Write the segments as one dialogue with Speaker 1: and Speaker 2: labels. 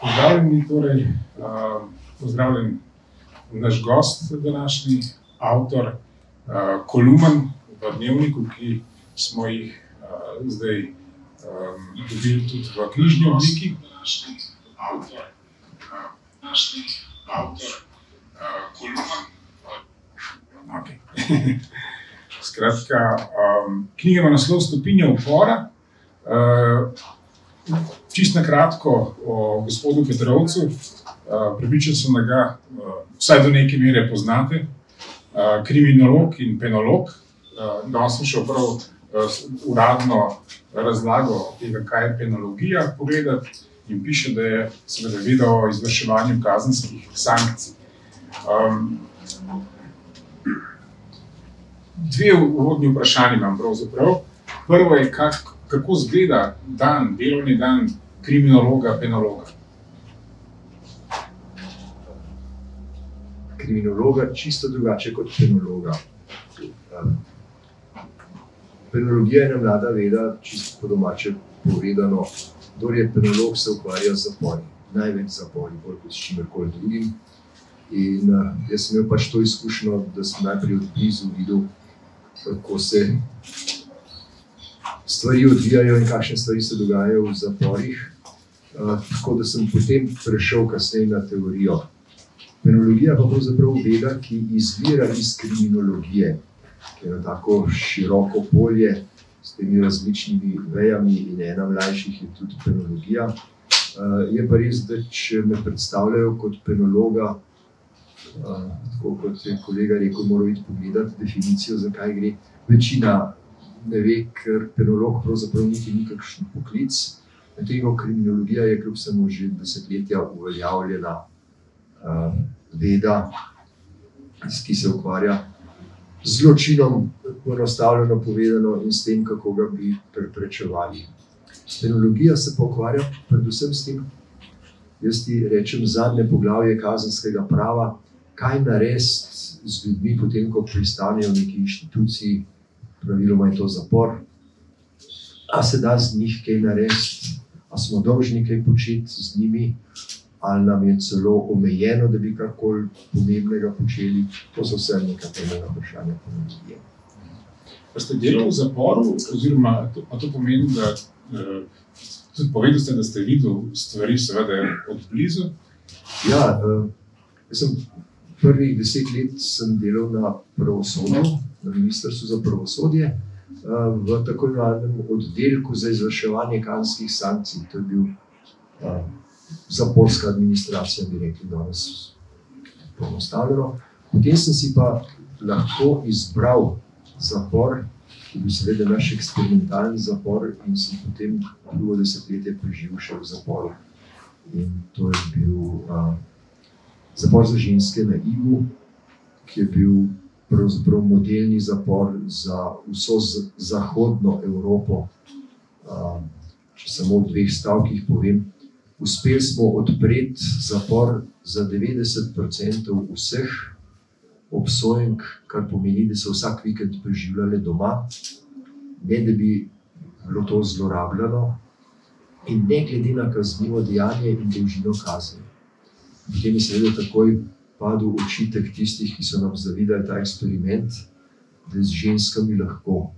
Speaker 1: Pozdravljeni, torej, uh, pozdravljen naš gost, današnji avtor uh, kolumn v Dnevniku, ki smo jih uh, zdaj um, dobili tudi v knjižni obliki. Avtor, današnji avtor kolumn. Okay. Skratka, um, knjiga ima naslov Stopinja upora. Uh, Čisto na kratko o gospodu Petrovcu. Uh, Pripričan sem, da ga uh, vsaj do neke mere poznate. Uh, kriminolog in penolog. Danes sem šel prav uradno razlago tega, kaj je penologija, pogledati in piše, da je seveda vedel o izvrševanju kazenskih sankcij. Um, dve uvodni vprašanji imam pravzaprav. Prvo je, kak, kako izgleda dan, delovni dan kriminologa, penologa.
Speaker 2: Kriminologa čisto drugače kot penologa. Penologija je ena mlada veda, čisto po domače povedano. Kdor je penolog, se ukvarja z zapori, največ zapori, bolj kot s čimerkoli drugim. In uh, jaz sem imel pač to izkušnjo, da sem najprej od blizu videl, kako se stvari odvijajo in kakšne stvari se dogajajo v zaporih. Uh, tako da sem potem prešel kasneje na teorijo. Penologija pa je pravzaprav veda, ki izvira iz kriminologije, ki je tako široko polje s temi različnimi vejami, in ena mlajših je tudi penologija. Uh, je pa res, da če me predstavljajo kot penologa, uh, tako kot je kolega rekel, moram iti pogledati definicijo, zakaj gre. Večina ne ve, ker penolog pravzaprav niti ni kakšen poklic. Medtem kriminologija je kljub samo že desetletja uveljavljena uh, veda, ki se ukvarja z zločinom, poenostavljeno povedano, in s tem, kako ga bi preprečevali. Penologija se pa ukvarja predvsem s tem, jaz ti rečem, zadnje poglavje kazenskega prava, kaj narediti z ljudmi, potem ko pristanejo v neki inštituciji, praviloma je to zapor. A se da z njih kaj narediti, a smo dolžni kaj početi z njimi, ali nam je celo omejeno, da bi karkoli pomembnega počeli. To so vse neka temeljna vprašanja penologije.
Speaker 1: Pa ste delali v zaporu, oziroma to, to pomeni, da uh, tudi povedali ste, da ste videli stvari, seveda, od blizu.
Speaker 2: Ja, jaz sem prvih deset let delal na pravosodju, na ministrstvu za pravosodje, uh, v tako imenovanem oddelku za izvrševanje kazenskih sankcij. To je bil uh, zaporska administracija, bi rekli, danes poenostavljeno. Potem sem si pa lahko izbral zapor, ki je bil seveda naš eksperimentalni zapor, in sem potem drugo desetletje preživel še v zaporu. In to je bil uh, zapor za ženske na Igu, ki je bil pravzaprav modelni zapor za vso zahodno Evropo. Uh, če samo v dveh stavkih povem, uspeli smo odpreti zapor za 90% vseh obsojenk, kar pomeni, da so vsak vikend preživljali doma, ne da bi bilo to zlorabljeno, in ne glede na kaznivo dejanje in dolžino kazni. Potem je seveda takoj padel očitek tistih, ki so nam zavidali ta eksperiment, da z ženskami lahko.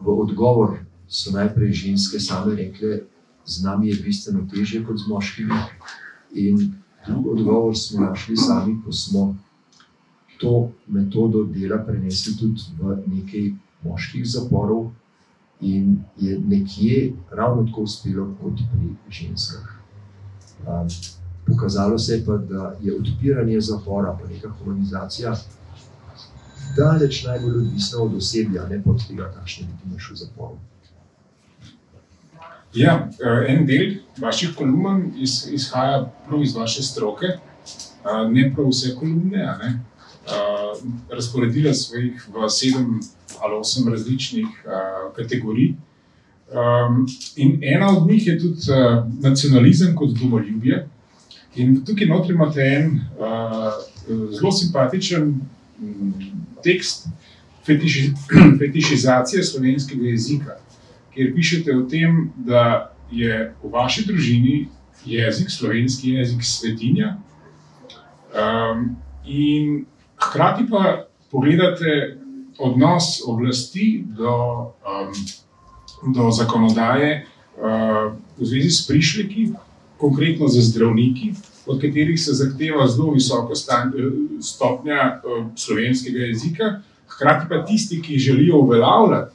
Speaker 2: V odgovor so najprej ženske same rekle, z nami je bistveno težje kot z moškimi. In drugi odgovor smo našli sami, ko smo to metodo dela prenesli tudi v nekaj moških zaporov, in je nekje ravno tako uspelo kot pri ženskah. Um, pokazalo se je pa, da je odpiranje zapora, pa neka humanizacija, daleč najbolj odvisna od osebja, ne pa od tega, kakšne ljudi imaš v zaporu.
Speaker 1: Ja, en del vaših kolumn iz, izhaja prav iz vaše stroke, ne prav vse kolumne. Ne? Razporedila smo jih v sedem ali osem različnih kategorij. In ena od njih je tudi nacionalizem kot domoljubje. In tukaj notri imate en zelo simpatičen tekst fetišizacije slovenskega jezika kjer pišete o tem, da je v vaši družini jezik, slovenski jezik, svetinja. Um, in hkrati pa pogledate odnos oblasti do, um, do zakonodaje uh, v zvezi s prišleki, konkretno za zdravniki, od katerih se zahteva zelo visoka stopnja uh, slovenskega jezika, hkrati pa tisti, ki želijo uveljavljati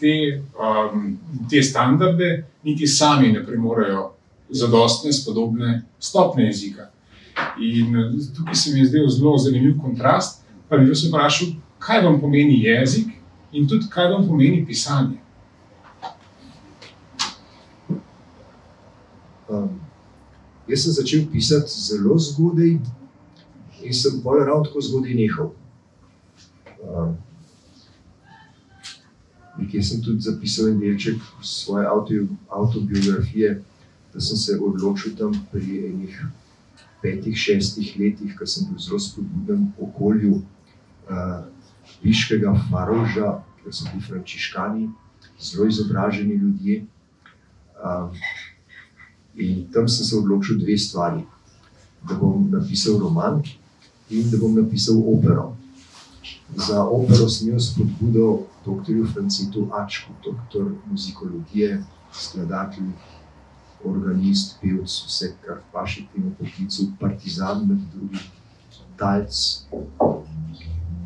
Speaker 1: te, um, te standarde, niti sami ne premorejo zadostne, spodobne stopne jezika. In uh, tukaj se mi je zdel zelo zanimiv kontrast. Pa bi vas vprašal, kaj vam pomeni jezik in tudi kaj vam pomeni pisanje.
Speaker 2: Um, jaz sem začel pisati zelo zgodaj in sem bolj ravno tako zgodaj nehal. Um, nekje sem tudi zapisal en delček svoje autobiografije, da sem se odločil tam pri enih petih, šestih letih, ko sem bil v zelo spodbudnem okolju. Uh, viškega faroža, ker so bili frančiškani, zelo izobraženi ljudje. Um, in tam sem se odločil dve stvari. Da bom napisal roman in da bom napisal opero. Za opero sem imel spodbudo dr. Francitu Ačku, doktor muzikologije, skladatelj, organist, pevc, vse, kar paši temu poklicu, partizan med drugim, talc,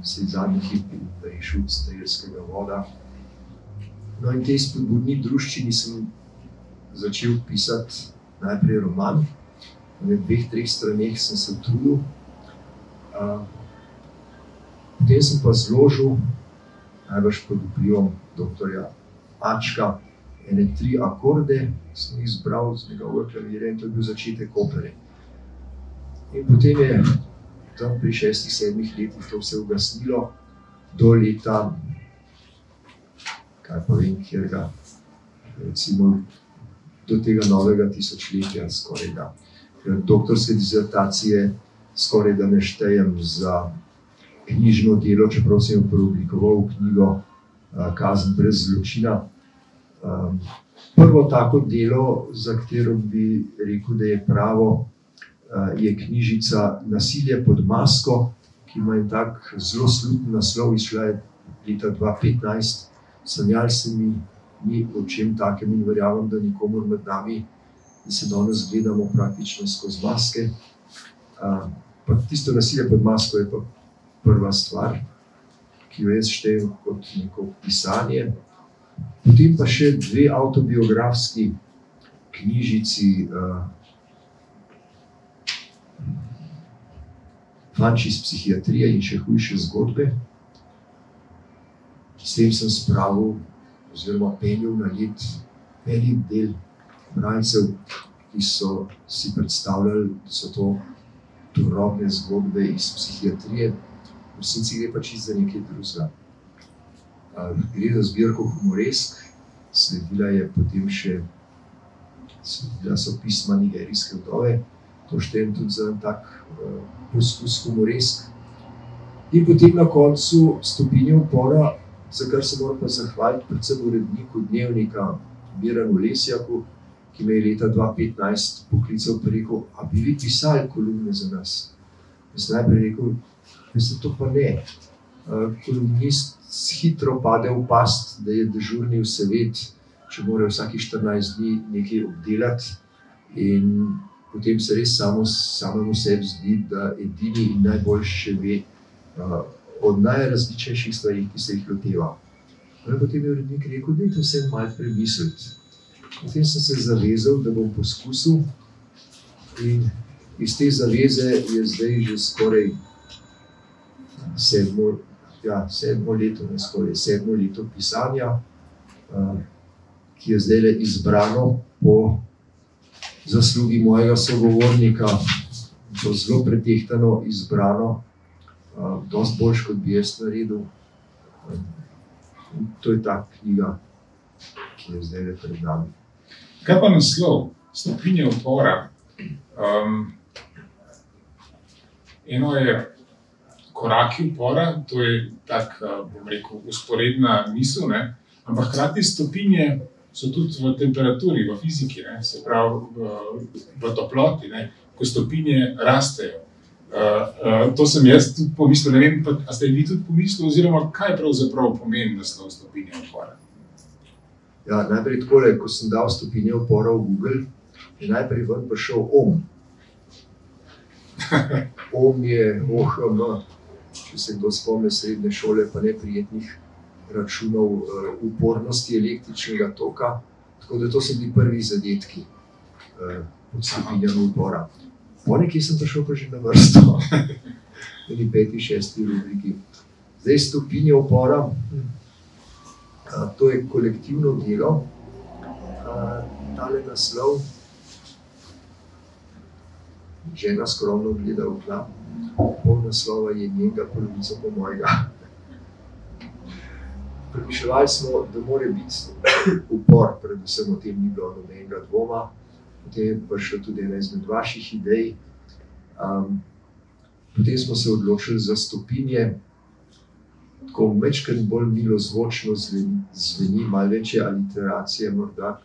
Speaker 2: vse zadnji hip in rešil stejerskega voda. No in tej spodbudni druščini sem začel pisati najprej roman, na dveh, treh straneh sem se trudil. Potem sem pa zložil, najbrž pod vplivom dr. Ačka, ene tri akorde, sem jih izbral z njegovega klavira in to je bil začetek opere. In potem je tam pri šestih, sedmih letih to vse ugasnilo, do leta, kaj pa vem, kjer ga, recimo, do tega novega tisočletja, skoraj da. Doktorske dizertacije skoraj da ne štejem za knjižno delo, čeprav sem jo preoblikoval v knjigo Kazen brez zločina. Prvo tako delo, za katero bi rekel, da je pravo, je knjižica Nasilje pod masko, ki ima en tak zelo sluten naslov, izšla je leta 2015. Sanjal se mi o čem takem in verjamem, da nikomu med nami, da se danes gledamo praktično skozi maske. Pa tisto nasilje pod masko je pa prva stvar, ki jo jaz štejem kot neko pisanje. Potem pa še dve autobiografski knjižici, fanči iz psihiatrije in še hujše zgodbe. S tem sem spravil, oziroma penil na led velik del bralcev, ki so si predstavljali, da so to turobne zgodbe iz psihiatrije, v resnici gre pač za nekaj drugega. Gre za zbirko humoresk, sledila je potem še, sledila so pisma nigerijske vdove, to štejem tudi za en tak uh, poskus humoresk. In potem na koncu stopinje upora, za kar se moram pa zahvaliti predvsem uredniku dnevnika Miranu Lesjaku, ki me je leta 2015 poklical in rekel, a bi vi pisali kolumne za nas? Jaz najprej rekel, da to pa ne. Uh, kolumnist hitro pade v past, da je dežurni v svet, če mora vsake 14 dni nekaj obdelati. In potem se res samo, samemu sebi zdi, da edini in najboljši ve uh, od najrazličnejših stvari, ki se jih loteva. No, potem je urednik rekel, da je to vse malo premisliti. Potem sem se zavezal, da bom poskusil, in iz te zaveze je zdaj že skoraj sedmo, ja, sedmo leto, ne skoraj sedmo leto pisanja, uh, ki je zdaj izbrano po zaslugi mojega sogovornika, to zelo pretehtano izbrano, dosti boljš, kot bi jaz naredil. To je ta knjiga, ki je zdaj le pred nami.
Speaker 1: Kaj pa naslov, stopinje upora? Um, eno je koraki upora, to je tak, bom rekel, usporedna misel, ne? ampak hkrati stopinje so tudi v temperaturi, v fiziki, ne, se pravi v, v toploti, ne, ko stopinje rastejo. Uh, uh, to sem jaz tudi pomislil, ne vem, pa, a ste vi tudi pomislili, oziroma kaj pravzaprav pomeni naslov stopinje upora?
Speaker 2: Ja, najprej tako, ko sem dal stopinje upora v Google, je najprej ven prišel OM. OM je OHM, če se kdo spomni srednje šole, pa neprijetnih računov uh, upornosti električnega toka. Tako da to so bili prvi zadetki uh, pod stopinjami upora. Po nekaj sem prišel pa že na vrsto, tudi peti, šesti rubriki. Zdaj stopinje upora, uh, to je kolektivno delo, tale naslov. Žena skromno gleda v tla, pol naslova je njega, polovica po mojega pripiševali smo, da mora biti upor, predvsem o tem ni bilo nobenega dvoma. Potem je prišla tudi ena izmed vaših idej. Um, potem smo se odločili za stopinje, tako večkrat bolj milo zvočno zveni, malo večje aliteracije, morda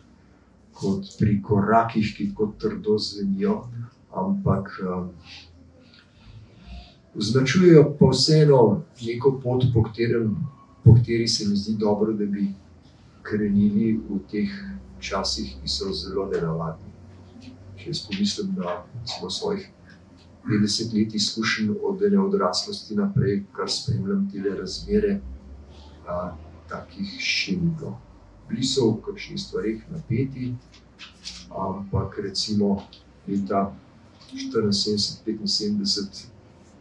Speaker 2: kot pri korakih, ki tako trdo zvenijo, ampak um, označujejo pa vseeno neko pot, po katerem po kateri se mi zdi dobro, da bi krenili v teh časih, ki so zelo nenavadni. Jaz pomislim na svojih 50 let izkušenj od ene odraslosti naprej, kar spremljam te razmere, a, takih še ni bilo. Bili so v kakšnih stvarih napeti, ampak recimo leta 74-75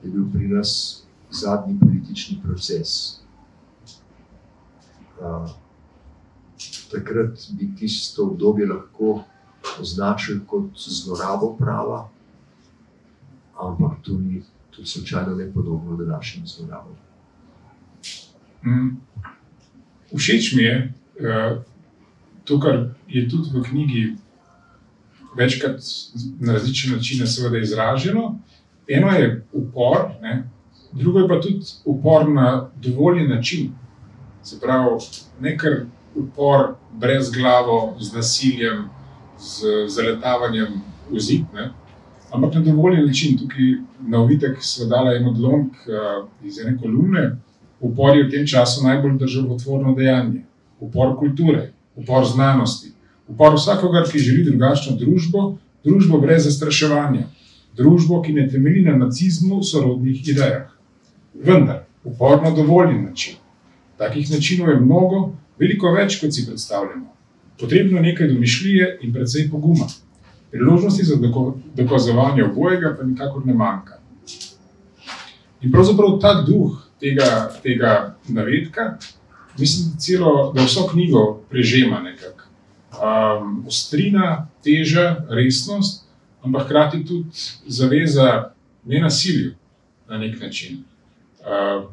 Speaker 2: je bil pri nas zadnji politični proces, takrat bi tisto obdobje lahko označili kot zlorabo prava, ampak to ni tudi slučajno ne podobno današnjim zlorabam.
Speaker 1: Mm. Všeč mi je uh, to, kar je tudi v knjigi večkrat na različne načine seveda izraženo. Eno je upor, ne? drugo je pa tudi upor na dovoljen način. Se pravi, nekaj upor brez glave, z nasiljem, z zaletavanjem v zid, ne? ampak na dovoljen način. Tukaj na uvitek smo dali en odlomek uh, iz ene kolumne. Upor je v tem času najbolj državotvorno dejanje. Upor kulture, upor znanosti, upor vsakogar, ki želi drugačno družbo, družbo brez zastraševanja, družbo, ki ne temelji na nacizmu, sorodnih idejah. Vendar, upor na dovoljen način. Takih načinov je mnogo, veliko več, kot si predstavljamo. Potrebno je nekaj domišljije in predvsej poguma. Priložnosti za dokazovanje obojega pa nikakor ne manjka. In pravzaprav ta duh tega, tega navedka, mislim, celo, da vso knjigo prežema nekako. Um, ostrina, teža, resnost, ampak hkrati tudi zaveza ne nasilju na nek način. Uh,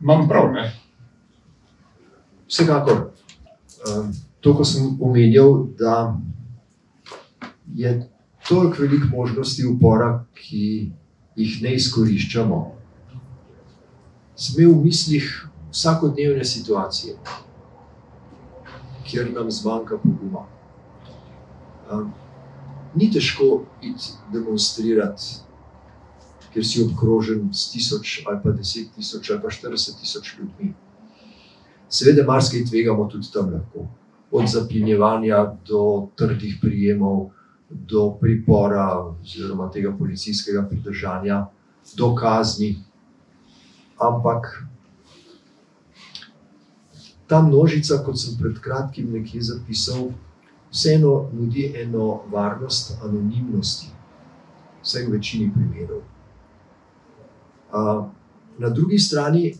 Speaker 1: Imam prav, ne?
Speaker 2: Vsekakor, ehm, to, ko sem omenjal, da je toliko velik možnosti upora, ki jih ne izkoriščamo. Sme v mislih vsakodnevne situacije, kjer nam zmanjka poguma. Um, ni težko iti demonstrirati, ker si obkrožen s tisoč ali pa deset tisoč ali pa štirideset tisoč ljudmi. Seveda, marsikaj tvegamo tudi tam lahko. Od zaplinjevanja do trdih prijemov, do pripora, oziroma tega policijskega pridržanja, do kazni. Ampak ta množica, kot sem pred kratkim nekje zapisal, vseeno nudi eno varnost anonimnosti, vsaj v večini primerov. Na drugi strani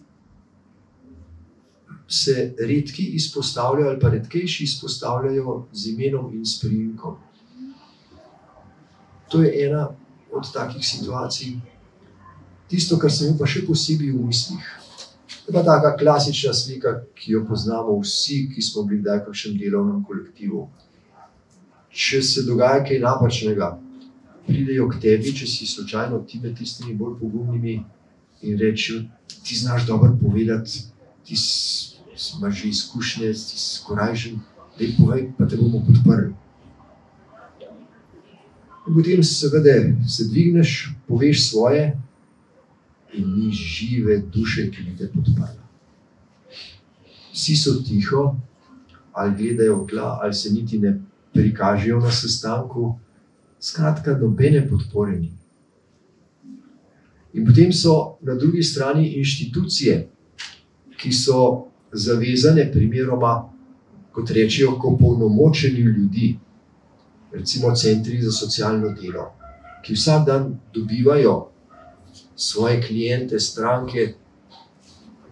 Speaker 2: se redki izpostavljajo, ali pa redkejši izpostavljajo z imenom in sprijemkom. To je ena od takih situacij. Tisto, kar sem pa še posebej v mislih, je pa ta klasična slika, ki jo poznamo vsi, ki smo bili kdaj v kakšnem delovnem kolektivu. Če se dogaja kaj napačnega, pridejo k tebi, če si slučajno ti med tistimi bolj pogumnimi in rečejo: Ti znaš dobro povedati, ti imaš že izkušnje, si skorajžen. da jim povej, pa te bomo podprli. In potem, seveda, se dvigneš, poveš svoje, in ni žive duše, ki bi te podprla. Vsi so tiho, ali gledajo tla, ali se niti ne prikažejo na sestanku, skratka, nobene podpore ni. In potem so na drugi strani inštitucije, ki so zavezane, primeroma, kot rečejo, k opolnomočenju ljudi, recimo centri za socialno delo, ki vsak dan dobivajo svoje klijente, stranke,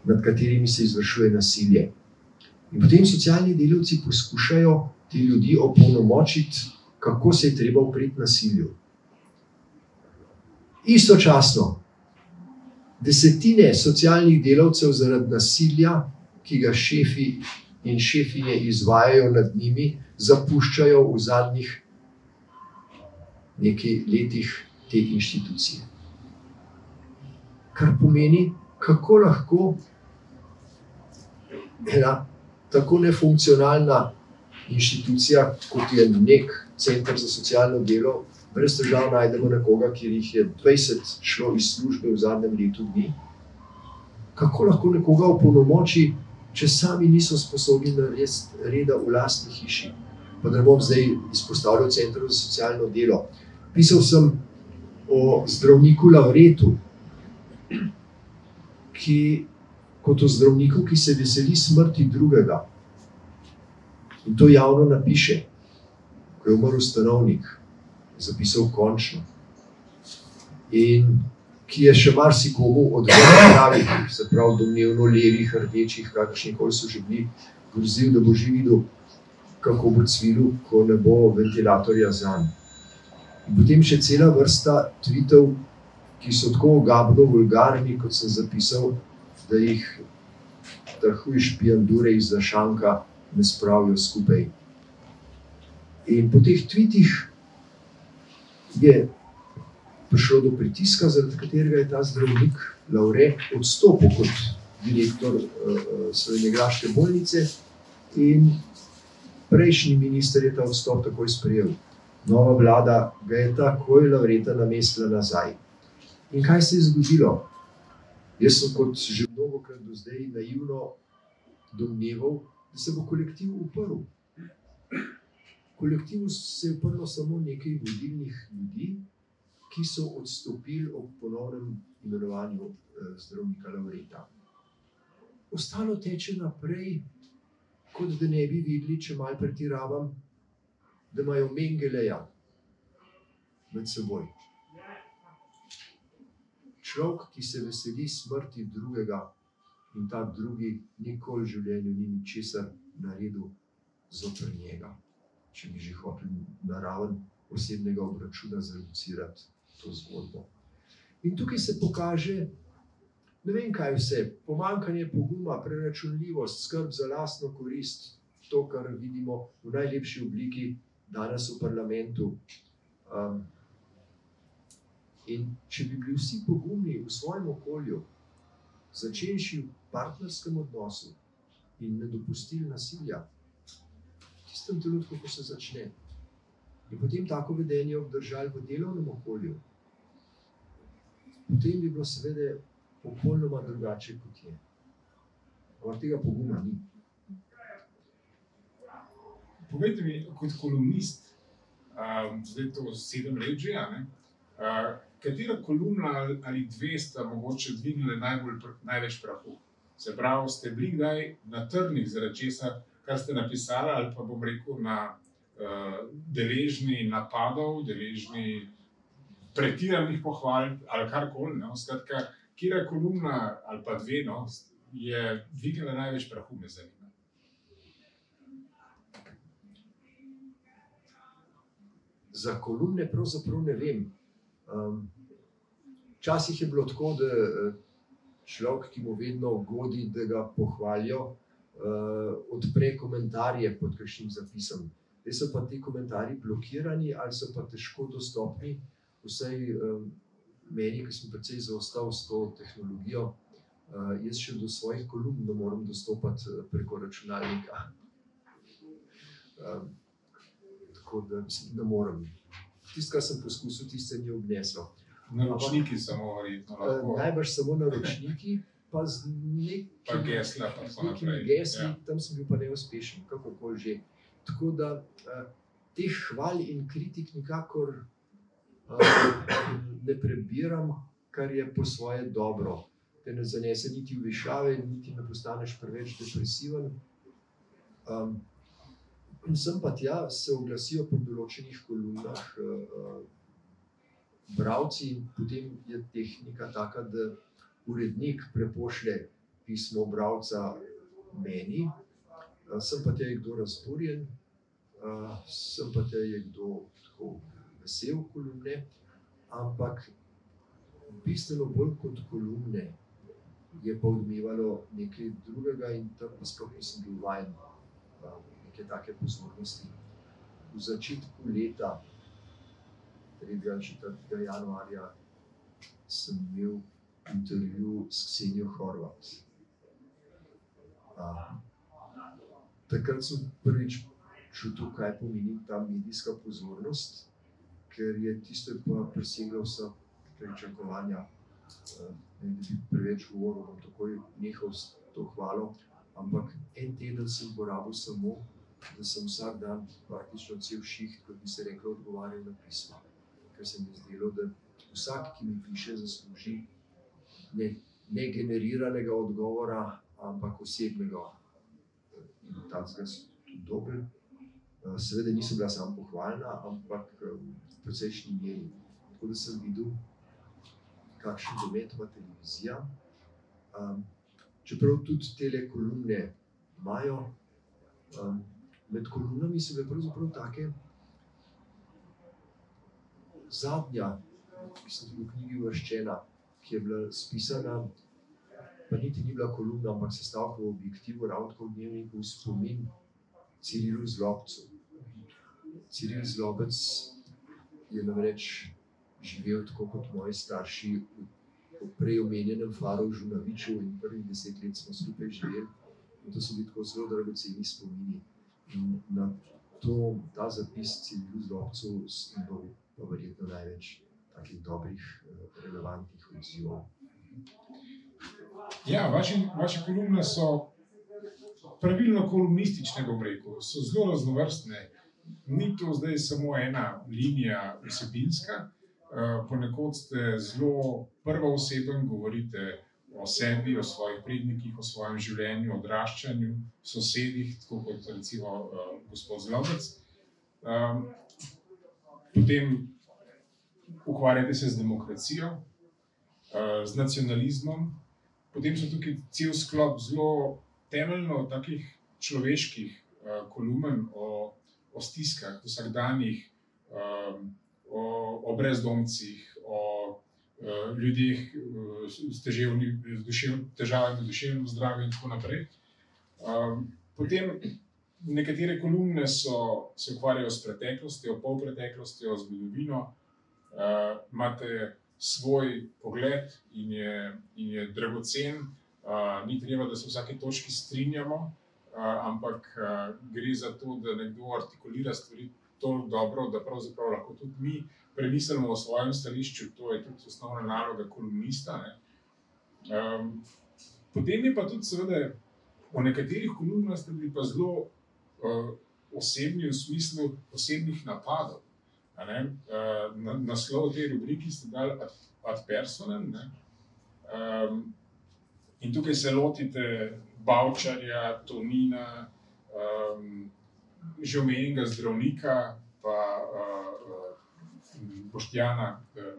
Speaker 2: nad katerimi se izvršuje nasilje. In potem socialni delavci poskušajo te ljudi opolnomočiti, kako se je treba upreti nasilju. Istočasno, desetine socialnih delavcev zaradi nasilja, ki ga šefi in šefinje izvajajo nad njimi, zapuščajo v zadnjih nekaj letih te inštitucije. Kar pomeni, kako lahko ena tako nefunkcionalna inštitucija, kot je nek center za socialno delo, brez težav najdemo nekoga, ki jih je 20 šlo iz službe v zadnjem letu dni. Kako lahko nekoga opolnomoči, če sami niso sposobni narediti reda v lastni hiši? Pa da ne bom zdaj izpostavljal centru za socialno delo. Pisal sem o zdravniku Lavretu, ki kot o zdravniku, ki se veseli smrti drugega. In to javno napiše, ko je umrl stanovnik, zapisal končno. In ki je še marsikomu odvrnil pravih, se pravi, domnevno levih, rdečih, kakršni koli so že bili, grozil, da bo že videl, kako bo cvilil, ko ne bo ventilatorja za njim. In potem še cela vrsta tvitev, ki so tako ogabno vulgarni, kot sem zapisal, da jih ta hujš pijandure iz Šanka ne spravijo skupaj. In po teh tvitih je prišlo do pritiska, zaradi katerega je ta zdravnik Laure odstopil kot direktor uh, Slovenije Graške bolnice in prejšnji minister je ta odstop takoj sprejel. Nova vlada ga je takoj Laureta namestila nazaj. In kaj se je zgodilo? Jaz sem kot že mnogo krat do zdaj naivno domneval, da se bo kolektiv uprl. Kolektivu se je uprlo samo nekaj vodilnih ljudi, ki so odstopili ob ponovnem imenovanju eh, zdravnika Laureta. Ostalo teče naprej, kot da ne bi videli, če malo pretiravam, da imajo Mengeleja med seboj človek, ki se veseli smrti drugega in ta drugi nikoli v življenju ni ničesar naredil zoper njega. Če bi že hotel na raven osebnega obračuna zreducirati to zgodbo. In tukaj se pokaže, ne vem kaj vse, pomankanje poguma, preračunljivost, skrb za lastno korist, to, kar vidimo v najlepši obliki danes v parlamentu. Um, In če bi bili vsi pogumni v svojem okolju, začenši v partnerskem odnosu in ne dopustili nasilja, v tistem trenutku, ko se začne, in potem tako vedenje obdržali v delovnem okolju, potem bi bilo seveda popolnoma drugače, kot je. Ampak tega poguma ni.
Speaker 1: Povejte mi, kot kolumnist, um, zdaj to sedem let že, uh, katera kolumna ali dve sta mogoče dvignili najbolj, največ prahu? Se pravi, ste bili kdaj na trnih zaradi česa, kar ste napisali, ali pa bom rekel, na deležni napadov, deležni pretiranih pohval ali karkoli. No? Skratka, kera kolumna ali pa dve no, je dvignila največ prahu, me zanima.
Speaker 2: Za kolumne pravzaprav ne vem. Um, Včasih je bilo tako, da eh, človek, ki mu vedno godi, da ga pohvalijo, uh, odpre komentarje pod kakšnim zapisom. Zdaj so pa ti komentarji blokirani ali so pa težko dostopni. Vsej um, meni, ki sem precej zaostal s to tehnologijo, uh, jaz še do svojih kolumn ne morem dostopati preko računalnika. Um, tako da mislim, ne morem. Tisto, kar sem poskusil, tisto se ni obneslo.
Speaker 1: Naročniki samo, verjetno.
Speaker 2: Uh, najbrž samo naročniki, pa z nekimi
Speaker 1: gesli.
Speaker 2: Gesli, ja. tam sem bil pa neuspešen, kako koli že. Tako da uh, teh hval in kritik nikakor uh, ne prebiram, kar je po svoje dobro. Te ne zanese niti v višave, niti ne postaneš preveč depresiven. Um, sem pa tja, se oglasijo po določenih kolumnah, uh, bravci, in potem je tehnika taka, da urednik prepošlje pismo bravca meni, sem pa tja je kdo razburjen, uh, sem pa tja je kdo tako vesel kolumne, ampak bistveno bolj kot kolumne je pa odmevalo nekaj drugega in tam pa sploh nisem bil vajen neke take pozornosti. V začetku leta, 3. 4. januarja, sem imel intervju s Ksenijo Horvat. Takrat sem prvič čutil, kaj pomeni ta medijska pozornost, ker je tisto pa preseglo vsa pričakovanja. Ne bi preveč govoril, bom takoj nehal s to hvalo, ampak en teden sem porabil samo da sem vsak dan, praktično cel šiht, kot bi se rekel, odgovarjal na pisma. Ker se mi je zdelo, da vsak, ki mi piše, zasluži ne, ne generiranega odgovora, ampak osebnega. Sem tudi dober. Seveda nisem bila samo pohvalna, ampak v precejšnji meri. Tako da sem videl, kakšen domet ima televizija. Um, čeprav tudi te kolumne imajo, um, med kolumnami so bile pravzaprav take. Zadnja, mislim, da je v knjigi vrščena, ki je bila spisana, pa niti ni bila kolumna, ampak se stavka v objektivu, ravno tako v dnevniku, spomin Cirilu Zlobcu. Ciril Zlobec je namreč živel tako kot moji starši v prej omenjenem faru Žunaviču in prvih deset let smo skupaj živeli. In to so bili tako zelo dragoceni spomini. In na to, ta zapis civilu zlobcev, je bil pa verjetno največ takih dobrih, eh, relevantnih odzivov.
Speaker 1: Ja, vaše, kolumne so pravilno kolumnistične, bom rekel, so zelo raznovrstne. Ni to zdaj samo ena linija vsebinska, eh, ponekod ste zelo prva oseba in govorite o sebi, o svojih prednikih, o svojem življenju, odraščanju, sosedih, tako kot recimo uh, gospod Zlobec. Um, potem ukvarjate se z demokracijo, uh, z nacionalizmom, potem so tukaj cel sklop zelo temeljno takih človeških uh, kolumen o, o stiskah, vsakdanjih, um, o, o brezdomcih, o uh, ljudeh uh, s težavami z duševnim zdravjem in tako naprej. Um, potem nekatere kolumne so, se ukvarjajo s preteklostjo, pol preteklostjo, zgodovino. Uh, imate svoj pogled in je, in je dragocen. Uh, ni treba, da se v vsaki točki strinjamo, uh, ampak uh, gre za to, da nekdo artikulira stvari tako dobro, da pravzaprav lahko tudi mi premislimo o svojem stališču, to je tudi osnovna naloga kolumnista. Um, potem je pa tudi, seveda, v nekaterih kolumnah ste bili pa zelo uh, osebni v smislu osebnih napadov. Uh, na, naslov te rubrike ste dali ad, ad personam. Um, in tukaj se lotite Bavčarja, Tonina, um, že omenjenega zdravnika, pa uh, Boštjana, uh,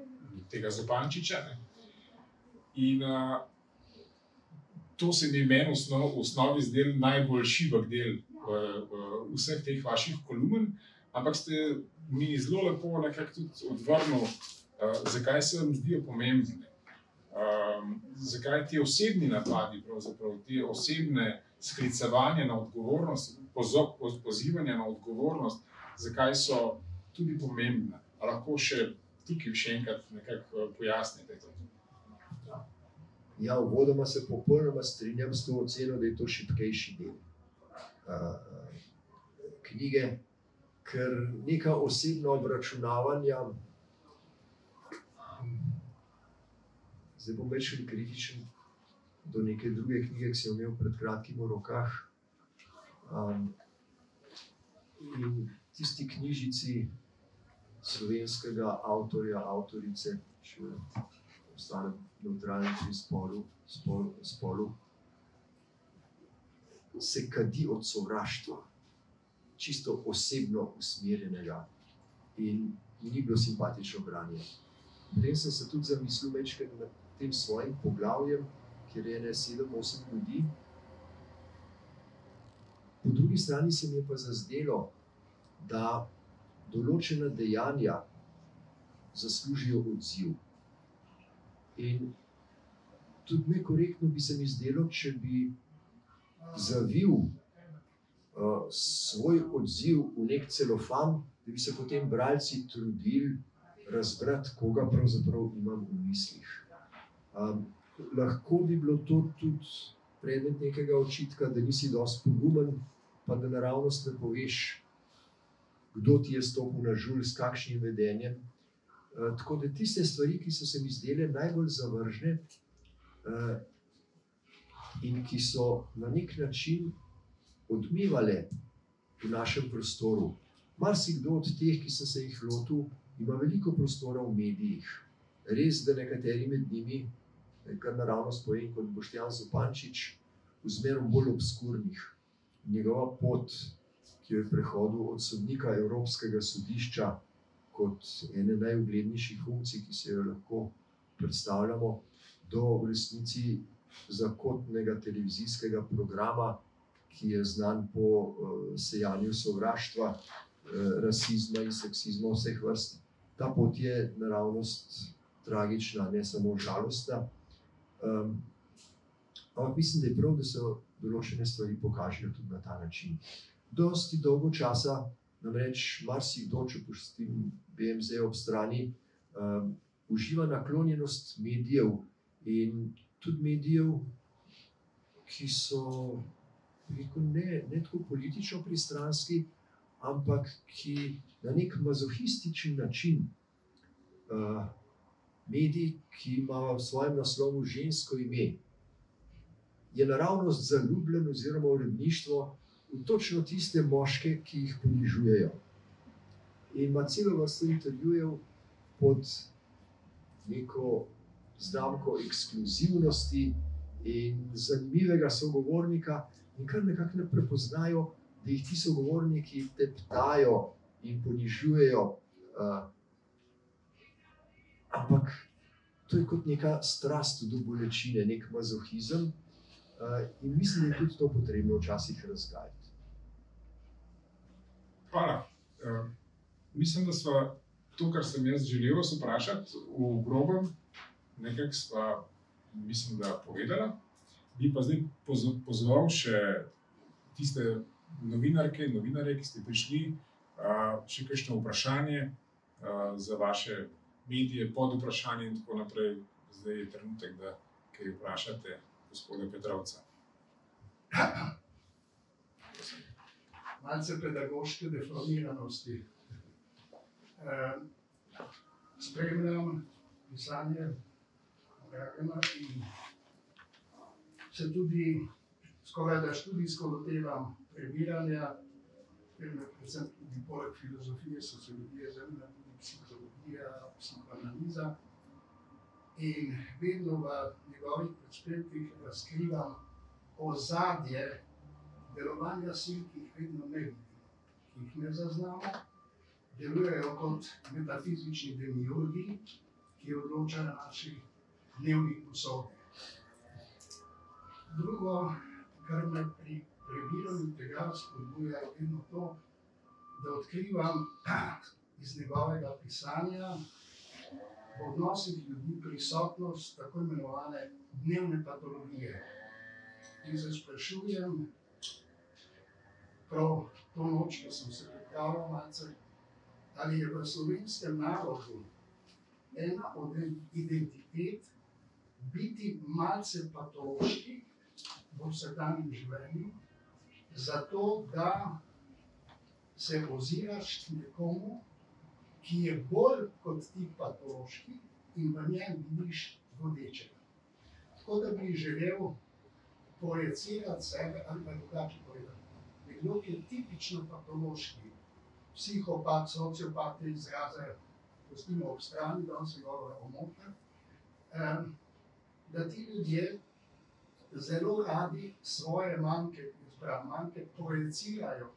Speaker 1: tega Zopančiča. Ne. In uh, to se mi meni v osnovi, osnovi zdel najbolj šibek del uh, uh, vseh teh vaših kolumen, ampak ste mi zelo lepo tudi odvrnili, uh, zakaj se vam zdijo pomembne. Um, zakaj ti osebni napadi, pravzaprav ti osebne sklicevanje na odgovornost, pozivanje na odgovornost, zakaj so tudi pomembne. Lahko še tukaj še enkrat nekako eh, pojasnite.
Speaker 2: Ja, uvodoma se popolnoma strinjam s to oceno, da je to šipkejši del uh, knjige, ker neka osebna obračunavanja. Zdaj bom več kritičen do neke druge knjige, ki sem jo imel pred kratkim v rokah. Um, in tisti knjižici slovenskega avtorja, avtorice, če ostanem neutralen pri spolu, spolu, spolu, se kadi od sovraštva čisto osebno usmerjenega in ni bilo simpatično branje. Potem sem se tudi zamislil večkrat nad tem svojim poglavjem, kjer je ne sedem, osem ljudi. Po drugi strani se mi je pa zazdelo, da določena dejanja zaslužijo odziv. In tudi nekorektno bi se mi zdelo, če bi zavil svoj odziv v nek celofan, da bi se potem bralci trudili razbrati, koga pravzaprav imam v mislih. Um, lahko bi bilo to tudi predmet nekega očitka, da nisi dovolj pogumen, pa da naravnost ne poveš, kdo ti je stopil na žulj, s kakšnim vedenjem. Uh, tako da tiste stvari, ki so se mi zdele najbolj zavržne uh, in ki so na nek način odmevale v našem prostoru. Marsikdo od teh, ki so se jih lotil, ima veliko prostora v medijih. Res, da nekateri med njimi, kar naravno spoje kot Boštjan Zupančič, v zmerom bolj obskurnih. Njegova pot, ki jo je prehodil od sodnika Evropskega sodišča kot ene najuglednejših funkcij, ki se jo lahko predstavljamo, do v resnici zakotnega televizijskega programa, ki je znan po uh, sejanju sovraštva, uh, rasizma in seksizma vseh vrst. Ta pot je naravnost tragična, ne samo žalostna. Um, ampak mislim, da je prav, da se določene stvari pokažejo tudi na ta način. Dosti dolgo časa, namreč marsikdo, če pustim BMZ ob strani, um, uživa naklonjenost medijev in tudi medijev, ki so rekel, ne, ne tako politično pristranski, ampak ki na nek mazohističen način uh, medij, ki ima v svojem naslovu žensko ime, je naravnost zaljubljen oziroma uredništvo v točno tiste moške, ki jih ponižujejo. In ima celo vrsto intervjujev pod neko znamko ekskluzivnosti in zanimivega sogovornika, in kar nekako ne prepoznajo, da jih ti sogovorniki teptajo in ponižujejo. Uh, ampak to je kot neka strast do bolečine, nek mazohizem. Uh, in mislim, da je tudi to potrebno včasih razgajati.
Speaker 1: Hvala. Uh, mislim, da smo to, kar sem jaz želel vprašati, v grobem, nekaj smo, mislim, da povedali. Bi pa zdaj pozval še tiste novinarke in novinare, ki ste prišli, še kakšno vprašanje za vaše medije, pod vprašanje in tako naprej. Zdaj je trenutek, da kaj vprašate, gospoda Petrovca.
Speaker 3: Malce pedagoške deformiranosti. Spremljam pisanje Dragana in se tudi skoraj da študijsko lotevam prebiranja, predvsem tudi poleg filozofije, sociologije, zemlja, tudi psihologija, psihoanaliza. In vedno v njegovih prispevkih razkrivam ozadje delovanja sil, ki jih vedno ne vidimo, ki jih ne zaznamo, delujejo kot metafizični demiurgi, ki odločajo naših dnevnih posodih. Drugo, kar me pri prebiranju tega spodbuja, je vedno to, da odkrivam iz njegovega pisanja v odnosih ljudi prisotnost tako imenovane dnevne patologije. In se sprašujem, prav to noč, ko sem se pripravljal malce, ali je v slovenskem narodu ena od identitet biti malce patološki, v vsakdanjem življenju, zato da se oziraš nekomu, ki je bolj kot ti patološki in v njem vidiš vodečega. Tako da bi želel projicirati sebe ali pa drugače povedati. Nekdo, ki je tipično patološki, psihopat, sociopat, izraze pustimo ob strani, da se govori o motnjah, um, da ti ljudje zelo radi svoje manjke, pravi, manjke projicirajo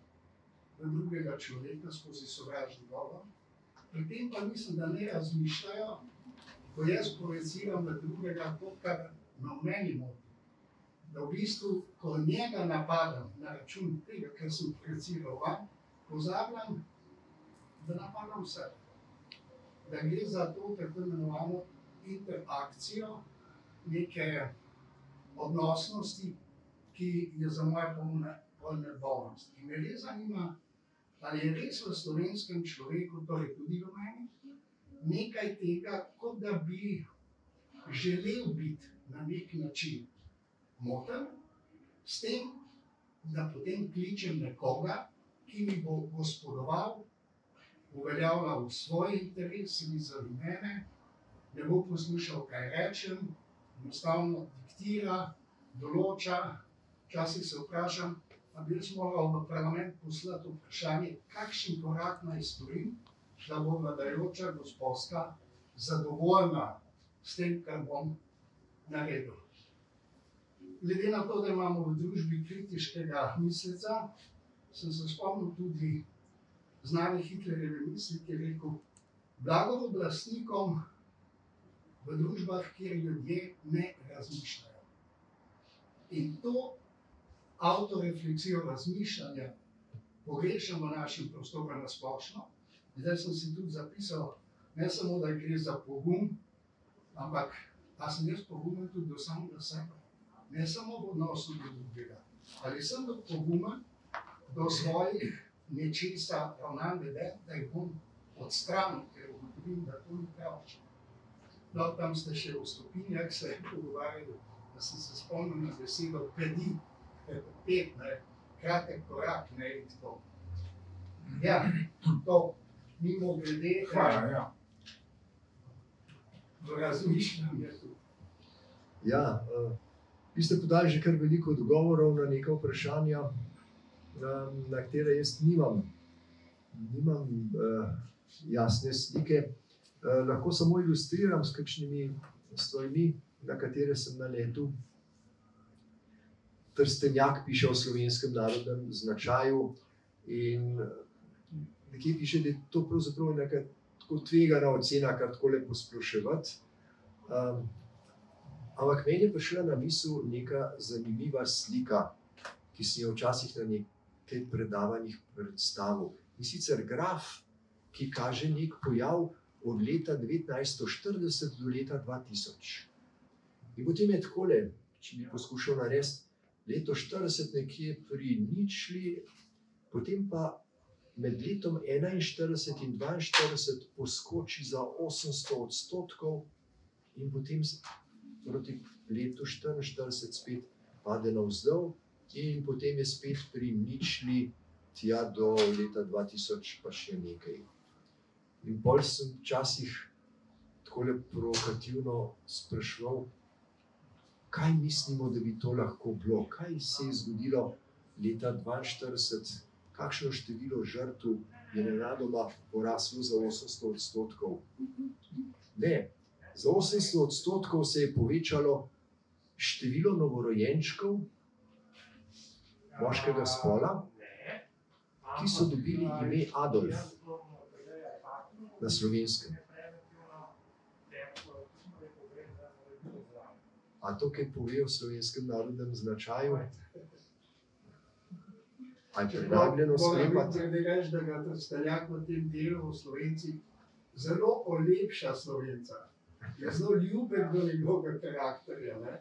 Speaker 3: v drugega človeka skozi sovražni govor. Pri tem pa mislim, da ne razmišljajo, ko jaz projiciram v drugega to, kar na meni moti. Da v bistvu, ko njega napadam na račun tega, kar sem projiciral vam, pozabljam, da napadam sebe. Da gre za to tako imenovano interakcijo neke odnosnosti, ki je za moje polne, polne bolnosti. In me res zanima, ali je res v slovenskem človeku, torej tudi v meni, nekaj tega, kot da bi želel biti na nek način moten, s tem, da potem kličem nekoga, ki mi bo gospodoval, uveljavljal svoj interes in zaradi mene, ne bo poslušal, kaj rečem, enostavno diktira, določa. Včasih se vprašam, ali bi jaz moral v parlament poslati vprašanje, kakšen korak naj storim, da bo vladajoča gospodska zadovoljna s tem, kar bom naredil. Glede na to, da imamo v družbi kritiškega misleca, sem se spomnil tudi znane Hitlerjeve misli, ki je rekel: Blago oblastnikom v družbah, kjer ljudje ne razmišljajo. In to avtorefleksijo razmišljanja pogrešamo v našem prostoru na splošno. Zdaj sem si tudi zapisal, ne samo, da gre za pogum, ampak da sem jaz pogumen tudi do samega sebe. Ne samo v odnosu do drugega. Ali sem pogumen do svojih nečesa ravnanj, da jih bom odstranil, ker ugotovim, da to ni prav. No, tam ste še v stopinjah se pogovarjali da sem se spomnil na besedo pedi, pet, ne, kratek korak, ne, in to. Ja, to mimo glede,
Speaker 1: Hvala, ja.
Speaker 3: v razmišljanju tu.
Speaker 2: Ja, uh, vi ste podali že kar veliko odgovorov na neka vprašanja, na, na katere jaz nimam, nimam uh, jasne slike. Uh, lahko samo ilustriram s kakšnimi stvarmi, na katere sem naletel. Trstenjak piše o slovenskem narodnem značaju in nekje piše, da je to pravzaprav neka tako tvegana ocena, kar tako lepo sploševati. Um, ampak meni je prišla na misel neka zanimiva slika, ki si jo včasih na nekaj predavanjih predstavil. In sicer graf, ki kaže nek pojav od leta 1940 do leta 2000. In potem je tako, če bi poskušal narediti leto 40, nekje pri ničli, potem pa med letom 41 in 42 poskoči za 800 odstotkov, in potem proti letu 44 spet pade navzdol, in potem je spet pri ničli, tja do leta 2000, pa še nekaj. In bolj sem včasih tako provokativno sprašval, kaj mislimo, da bi to lahko bilo, kaj se je zgodilo leta 42, kakšno število žrtev je nenadoma poraslo za 800 odstotkov. Ne, za 800 odstotkov se je povečalo število novorojenčkov moškega spola, ki so dobili ime Adolf na slovenskem. A to, kaj pove o slovenskem narodnem značaju? Ali je pripravljeno sklepati?
Speaker 3: Če ne rečeš, da ga trstaljak v tem delu v Slovenci zelo olepša Slovenca. Je zelo ljubek do njegovega karakterja. Ne?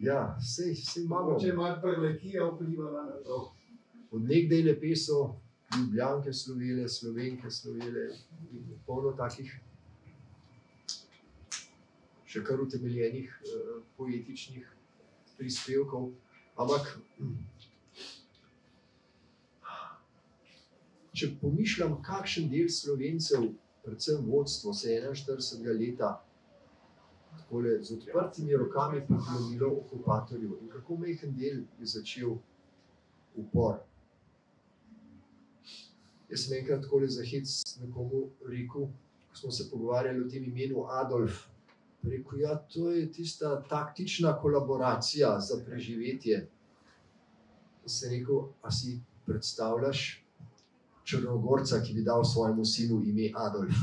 Speaker 2: Ja, sej imamo.
Speaker 3: Če ima prelekija vplivala na to.
Speaker 2: Od nekdaj lepe so ljubljanke slovele, slovenke slovele in polno takih še kar utemeljenih uh, poetičnih prispevkov. Ampak če pomišljam, kakšen del slovencev, predvsem vodstvo, se je 41 leta takole, z odprtimi rokami poklonilo okupatorju in kako majhen del je začel upor. Jaz sem enkrat tako za hec nekomu rekel, ko smo se pogovarjali o tem imenu Adolf. Rekel, ja, to je tista taktična kolaboracija za preživetje. Se rekel, a si predstavljaš Črnogorca, ki bi dal svojemu sinu ime Adolf.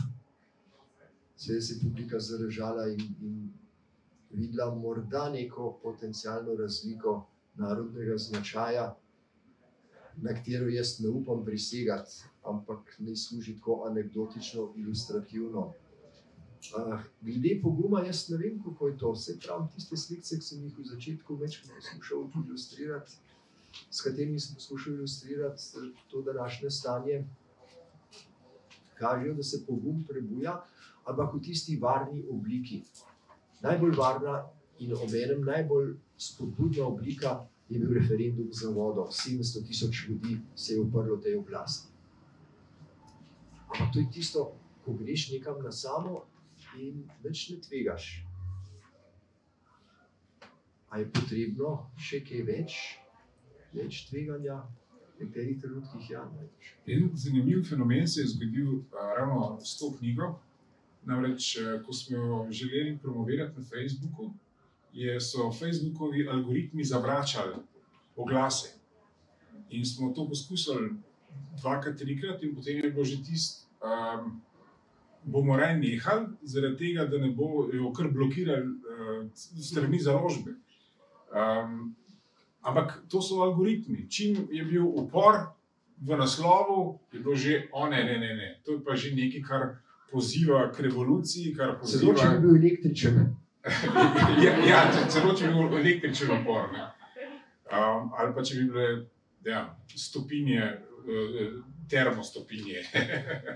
Speaker 2: Se je publika zaražala in, in videla morda neko potencijalno razliko narodnega značaja, na katero jaz ne upam prisegati, ampak ne služi tako anekdotično, ilustrativno. Uh, glede poguma, jaz ne vem, kako je to. Vse pravim, tiste slike, ki sem jih v začetku večkrat poskušal ilustrirati, s katerimi sem poskušal ilustrirati to današnje stanje, kažejo, da se pogum prebuja, ampak v tisti varni obliki. Najbolj varna in obenem najbolj spodbudna oblika je bil referendum za vodo. 700 tisoč ljudi se je uprlo tej oblasti. Ampak to je tisto, ko greš nekam na samo in več ne tvegaš. A je potrebno še kaj več, več tveganja, v nekaterih trenutkih ja.
Speaker 1: En zanimiv fenomen se je zgodil uh, ravno s to knjigo. Namreč, ko smo jo želeli promovirati na Facebooku, je, so Facebookovi algoritmi zavračali oglase. In smo to poskusili dvakrat, trikrat, in potem je bilo že tisto, um, bomo raje nehali, zaradi tega, da ne bojo kar blokirali uh, strani založbe. Um, ampak to so algoritmi. Čim je bil upor v naslovu, je bilo že, o ne, ne, ne, ne. to je pa že nekaj, kar poziva k revoluciji.
Speaker 2: Zelo, če bi bil električen.
Speaker 1: ja, ja, celo če bi bil električen opor. Um, ali pa če bi bile ja, stopinje, termostopinje.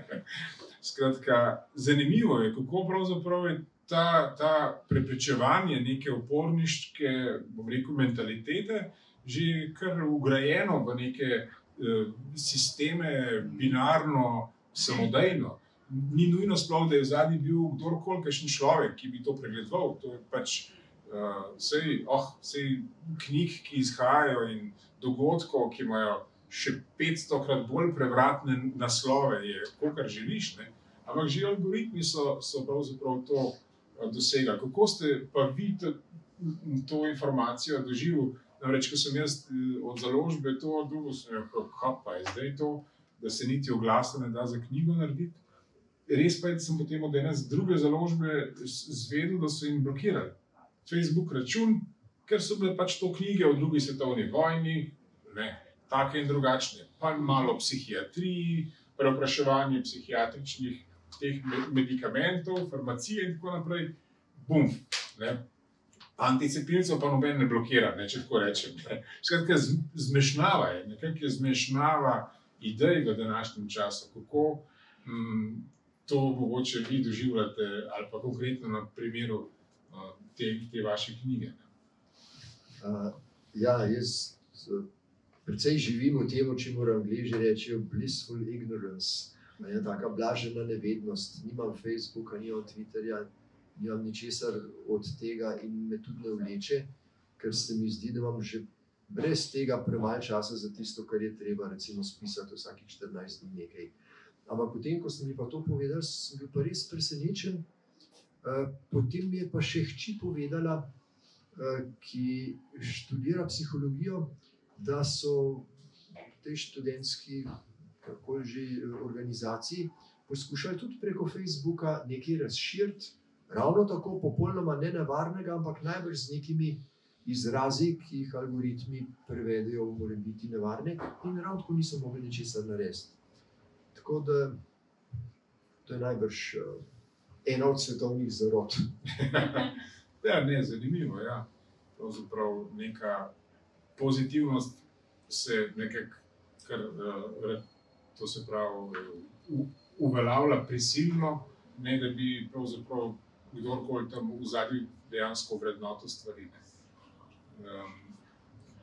Speaker 1: Skratka, zanimivo je, kako pravzaprav je ta, ta preprečevanje neke uporniške, bom rekel, mentalitete že kar ugrajeno v neke uh, sisteme, binarno, samodejno ni nujno sploh, da je v zadnji bil kdorkoli, kakšen človek, ki bi to pregledoval. To je pač uh, eh, vse, oh, vse knjig, ki izhajajo in dogodkov, ki imajo še 500 krat bolj prevratne naslove, je kar želiš. Ne? Ampak že algoritmi so, so pravzaprav to uh, dosegali. Kako ste pa vi to, to informacijo doživeli? Namreč, ko sem jaz eh, od založbe to dobil, sem rekel, kaj pa je zdaj to, da se niti oglasa ne da za knjigo narediti. Res pa je, da sem potem od ene druge založbe zvedel, da so jim blokirali Facebook račun, ker so bile pač to knjige o drugi svetovni vojni, ne, take in drugačne, pa malo psihiatriji, preopraševanje psihiatričnih teh medikamentov, farmacije in tako naprej. Bum. Ne. Anticepilcev pa noben ne blokira, ne, če tako rečem. Skratka, zmešnava je, nekako je zmešnava idej v današnjem času, kako mm, to mogoče vi doživljate, ali pa konkretno na primeru uh, te, te vaše knjige?
Speaker 2: Uh, ja, jaz predvsej živim v tem, če moram angliži reči, blissful ignorance. Je taka blažena nevednost. Nimam Facebooka, nimam Twitterja, nimam ničesar od tega in me tudi ne vleče, ker se mi zdi, da imam že brez tega premalo časa za tisto, kar je treba, recimo, spisati vsakih 14 dni nekaj. Ampak potem, ko sem mi pa to povedal, sem bil pa res presenečen. Eh, potem mi je pa še hči povedala, eh, ki študira psihologijo, da so v tej študentski, kako že organizaciji, poskušali tudi preko Facebooka nekaj razširiti, ravno tako popolnoma ne nevarnega, ampak najbrž z nekimi izrazi, ki jih algoritmi prevedejo v morebiti nevarne, in ravno tako niso mogli ničesar narediti. Tako da to je najbrž ena od svetovnih zarod.
Speaker 1: ja, ne, zanimivo je. Ja. Pravzaprav neka pozitivnost se nekako, uh, to se pravi, uh, uveljavlja prisilno, ne da bi pravzaprav kdorkoli tam v zadnji dejansko vrednoto stvari. Um,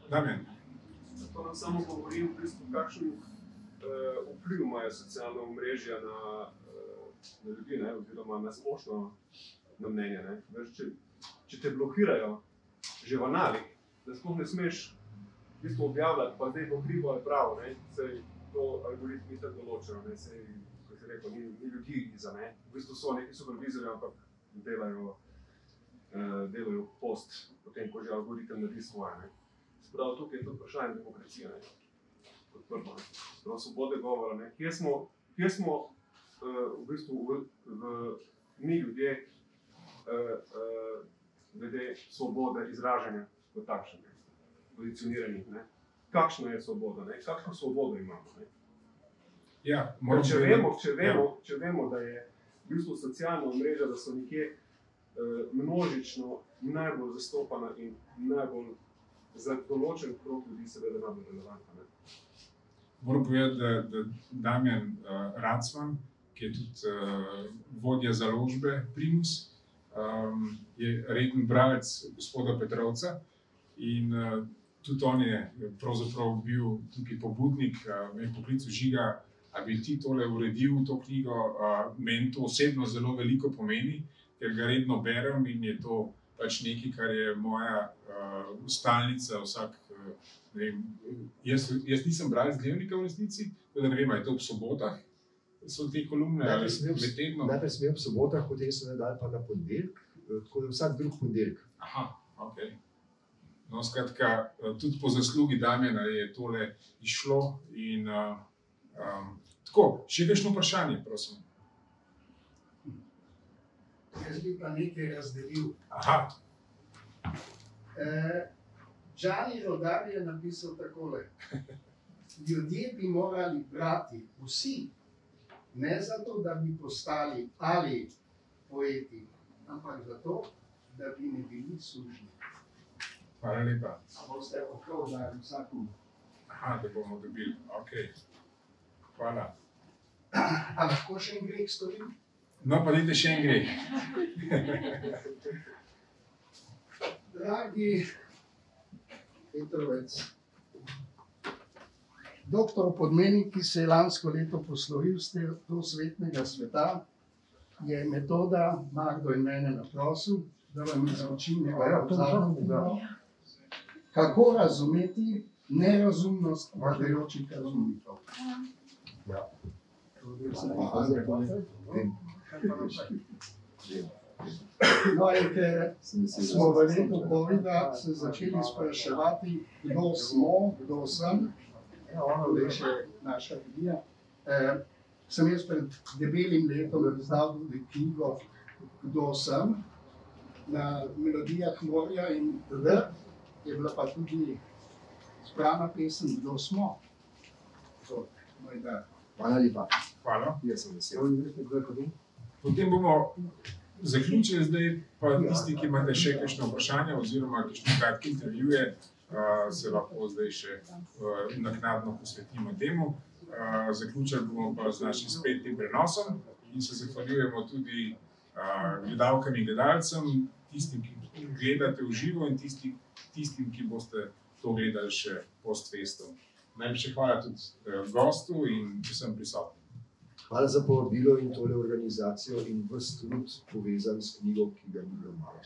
Speaker 1: da, meni.
Speaker 4: To nam samo govori, v bistvu, kakšen uh, vpliv imajo socialna omrežja na, uh, na ljudi, oziroma na splošno mnenje. Ne. Če, če te blokirajo že v nalik, da sploh ne smeš v bistvu objavljati, pa zdaj bo krivo ali pravo, ne, sej to algoritmi tako določajo, ne, sej, kot si rekel, ni, ni ljudi iza, ne. V bistvu so neki supervizori, ampak delajo, uh, delajo post, potem ko že algoritem naredi svoje. Ne. Sprav, tukaj je to vprašanje demokracije. Ne kot prvo, zelo svobode govora. Ne. Kje smo, kje smo uh, v bistvu v, v, mi ljudje, uh, uh, glede svobode izražanja kot takšne, pozicioniranih. Ne. Kakšna je svoboda, ne? kakšno svobodo imamo? Ne?
Speaker 1: Ja,
Speaker 4: če, vemo, če, vemo, ja. če vemo, da je v bistvu socialna mreža, da so nekje uh, množično najbolj zastopana in najbolj za določen krog ljudi, seveda, najbolj relevantna.
Speaker 1: Moram povedati, da, da Damien uh, Racman, ki je tudi uh, vodja založbe Primus, um, je reden bralec gospoda Petrovca in uh, tudi on je pravzaprav bil tukaj pobudnik uh, in poklical žiga, da bi ti tole uredil, to knjigo. Meni to osebno zelo veliko pomeni, ker ga redno berem in je to pač nekaj, kar je moja uh, stalnica vsak. Uh, Vem, jaz, jas nisem bral dnevnika v resnici, da ne vem, ali je to ob sobotah, so te kolumne ali med tednom.
Speaker 2: Najprej sem ob sobotah, potem sem dal pa na ponedeljek, eh, tako da vsak drug ponedeljek.
Speaker 1: Aha, ok. No, skratka, eh, tudi po zaslugi Damjana je tole išlo. In, um, tako, še kakšno vprašanje, prosim.
Speaker 3: Jaz bi pa nekaj razdelil.
Speaker 1: Aha.
Speaker 3: E, Džani Rodar je napisal takole: Ljudje bi morali brati, vsi, ne zato, da bi postali ali poeti, ampak zato, da bi ne bili sužni.
Speaker 1: Hvala lepa.
Speaker 3: Samo ste okrog dali vsakom.
Speaker 1: Aha, da bomo dobili. Ok. Hvala.
Speaker 3: A lahko še en greh storim?
Speaker 1: No, pa dajte še en greh.
Speaker 3: Dragi Petrovec. Doktor Podmenik, ki se je lansko leto poslovil z tega svetnega sveta, je metoda, Magdo in mene naprosil, da vam izročim nekaj zadnjega. Kako razumeti nerazumnost vladajočih razumnikov? Ja. No, in ker smo v letu COVID-a se začeli spraševati, kdo smo, kdo sem, kdo je še naša regija. Eh, sem jaz pred debelim letom izdal tudi knjigo Kdo sem, na melodijah morja in v, je bila pa tudi sprana pesem Kdo smo. To, moj.
Speaker 2: Hvala lepa.
Speaker 1: Hvala.
Speaker 2: Jaz sem vesel.
Speaker 1: Potem bomo zaključili, zdaj pa tisti, ki imate še kakšno vprašanje, oziroma kakšne kratke intervjuje, se lahko zdaj še naknadno posvetimo temu. Zaključili bomo pa z našim spletnim prenosom in se zahvaljujemo tudi gledalkam in gledalcem, tistim, ki gledate v živo in tistim, tistim ki boste to gledali še post-festom. Najlepše hvala tudi gostu in vsem prisotnim.
Speaker 2: Hvala za povabilo in tole organizacijo in vse trud povezan s knjigo, ki ga ni bilo malo.